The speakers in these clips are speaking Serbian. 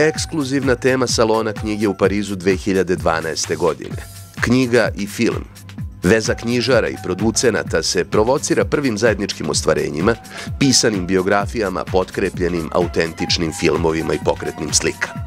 Ekskluzivna tema salona knjige u Parizu 2012. godine. Knjiga i film. Veza knjižara i producenata se provocira prvim zajedničkim ostvarenjima, pisanim biografijama potkrepljenim autentičnim filmovima i pokretnim slikama.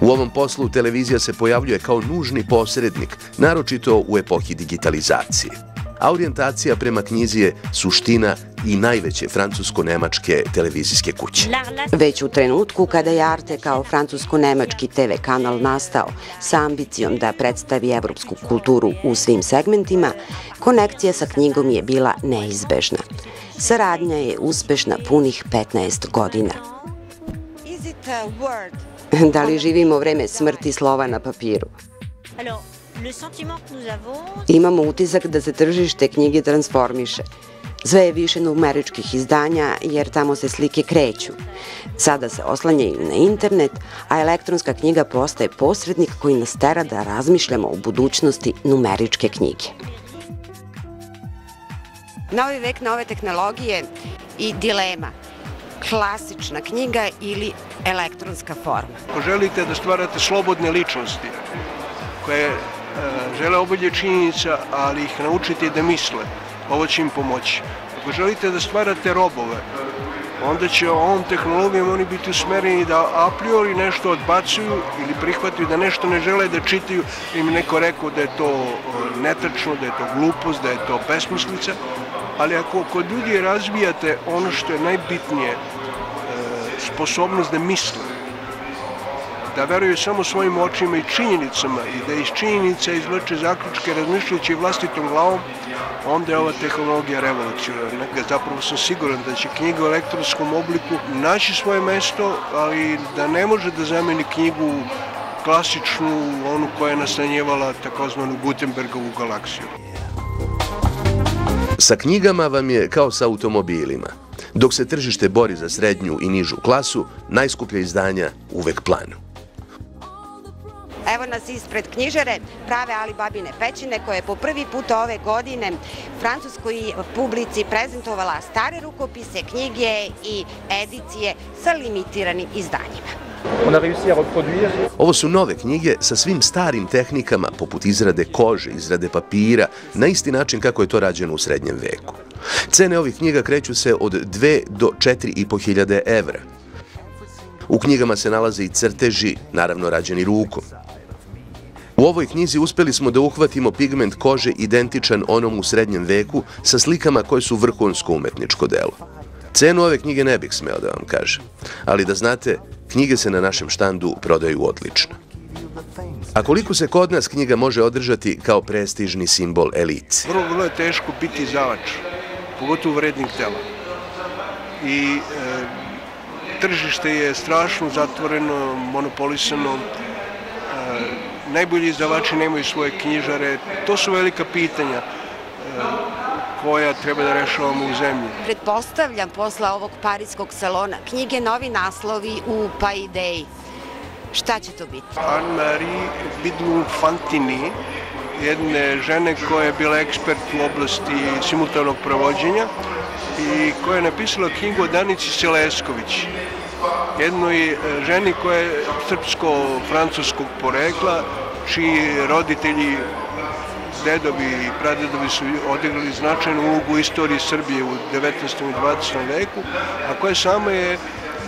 U ovom poslu televizija se pojavljuje kao nužni posrednik, naročito u epohi digitalizacije. A orijentacija prema knjizi je suština i najveće francusko-nemačke televizijske kuće. Već u trenutku kada je Arte kao francusko-nemački TV kanal nastao sa ambicijom da predstavi evropsku kulturu u svim segmentima, konekcija sa knjigom je bila neizbežna. Saradnja je uspešna punih 15 godina. Da li živimo vreme smrti slova na papiru? Imamo utisak da se tržište knjige transformiše. Sve je više numeričkih izdanja jer tamo se slike kreću. Sada se oslanjaju na internet, a elektronska knjiga postaje posrednik koji nas tera da razmišljamo o budućnosti numeričke knjige. Novi vek, nove tehnologije i dilema klasična knjiga ili elektronska forma. Ako želite da stvarate slobodne ličnosti koje žele obolje činjenica, ali ih naučiti da misle, ovo će im pomoći. Ako želite da stvarate robove, onda će ovom tehnologijom oni biti usmereni da a priori nešto odbacuju ili prihvataju da nešto ne žele da čitaju, im neko rekao da je to e, netačno, da je to glupost, da je to besmislica, ali ako kod ljudi razvijate ono što je najbitnije, e, sposobnost da misle, da veruju samo svojim očima i činjenicama i da iz činjenica izvlače zaključke razmišljajući vlastitom glavom, onda je ova tehnologija revolucionarna. Zapravo sam siguran da će knjiga u elektronskom obliku naći svoje mesto, ali da ne može da zameni knjigu klasičnu, onu koja je nastanjevala takozvanu Gutenbergovu galaksiju. Sa knjigama vam je kao sa automobilima. Dok se tržište bori za srednju i nižu klasu, najskuplja izdanja uvek planu. Evo nas ispred knjižare prave Alibabine pećine koje je po prvi put ove godine francuskoj publici prezentovala stare rukopise, knjige i edicije sa limitiranim izdanjima. Ovo su nove knjige sa svim starim tehnikama, poput izrade kože, izrade papira, na isti način kako je to rađeno u srednjem veku. Cene ovih knjiga kreću se od 2 do 4,5 hiljade evra. U knjigama se nalaze i crteži, naravno rađeni rukom. U ovoj knjizi uspeli smo da uhvatimo pigment kože identičan onom u srednjem veku sa slikama koje su vrhunsko umetničko delo. Cenu ove knjige ne bih smeo da vam kažem, ali da znate, knjige se na našem štandu prodaju odlično. A koliko se kod nas knjiga može održati kao prestižni simbol elite? Vrlo, vrlo je teško biti izdavač, pogotovo vrednih dela. I e, tržište je strašno zatvoreno, monopolisano, najbolji izdavači nemaju svoje knjižare. To su velika pitanja e, koja treba da rešavamo u zemlji. Pretpostavljam posle ovog parijskog salona knjige novi naslovi u Pa ideji. Šta će to biti? Anne-Marie Bidlung Fantini, jedne žene koja je bila ekspert u oblasti simultanog prevođenja i koja je napisala knjigu o Danici Selesković, jednoj e, ženi koja je srpsko-francuskog porekla, čiji roditelji, dedovi i pradedovi su odigrali značajnu ulogu u istoriji Srbije u 19. i 20. veku, a koja sama je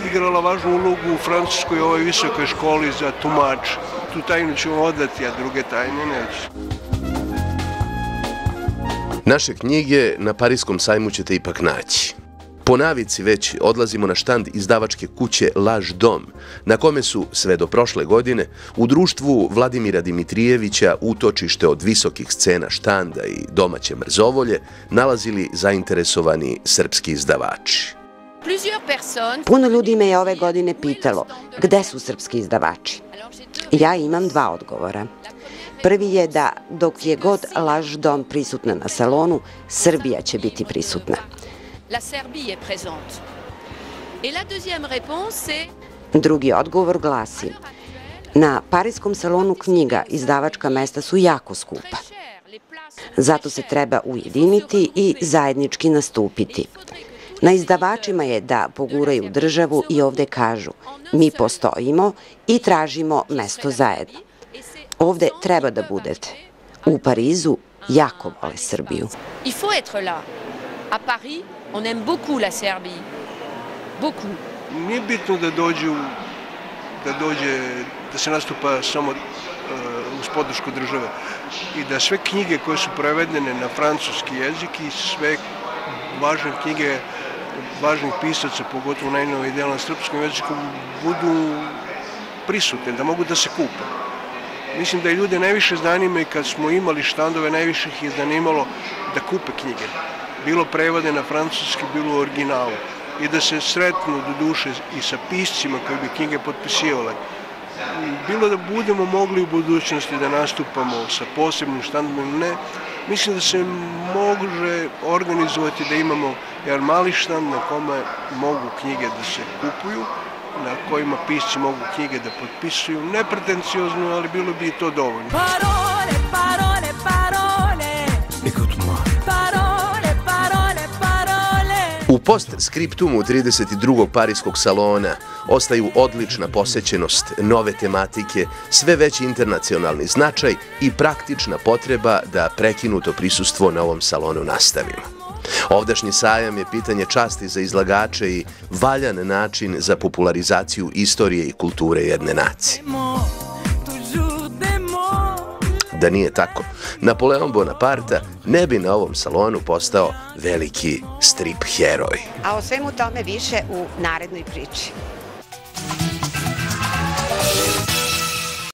igrala važnu ulogu u francuskoj ovoj visokoj školi za tumač. Tu tajnu ću odati, a druge tajne neću. Naše knjige na Parijskom sajmu ćete ipak naći. Po navici već odlazimo na štand izdavačke kuće Laž dom, na kome su, sve do prošle godine, u društvu Vladimira Dimitrijevića utočište od visokih scena štanda i domaće mrzovolje nalazili zainteresovani srpski izdavači. Puno ljudi me je ove godine pitalo gde su srpski izdavači. Ja imam dva odgovora. Prvi je da dok je god Laž dom prisutna na salonu, Srbija će biti prisutna la Serbie est présente. Et la deuxième réponse c'est Drugi odgovor glasi Na Parijskom salonu knjiga izdavačka mesta su jako skupa. Zato se treba ujediniti i zajednički nastupiti. Na izdavačima je da poguraju državu i ovde kažu mi postojimo i tražimo mesto zajedno. Ovde treba da budete. U Parizu jako vole Srbiju. Il faut être là. À Paris, on aime beaucoup la Serbie. Beaucoup. Nije bitno da dođu, da dođe, da se nastupa samo uh, uz podršku države i da sve knjige koje su prevedene na francuski jezik i sve važne knjige važnih pisaca, pogotovo najnoviji dela na srpskom jeziku, budu prisutne, da mogu da se kupe. Mislim da je ljude najviše zanima i kad smo imali štandove, najviše ih je zanimalo da kupe knjige. Bilo prevode na francuski, bilo u originalu. I da se sretnu do duše i sa piscima koji bi knjige potpisivale. Bilo da budemo mogli u budućnosti da nastupamo sa posebnim štandom, ne, mislim da se može organizovati da imamo jedan mali štand na kome mogu knjige da se kupuju, na kojima pisci mogu knjige da potpisuju, nepretenciozno, ali bilo bi i to dovoljno. U postskriptumu 32. parijskog salona ostaju odlična posećenost, nove tematike, sve veći internacionalni značaj i praktična potreba da prekinuto prisustvo na ovom salonu nastavimo. Ovdašnji sajam je pitanje časti za izlagače i valjan način za popularizaciju istorije i kulture jedne nacije. Da nije tako, Napoleon Bonaparte ne bi na ovom salonu postao veliki strip heroj. A o svemu tome više u narednoj priči.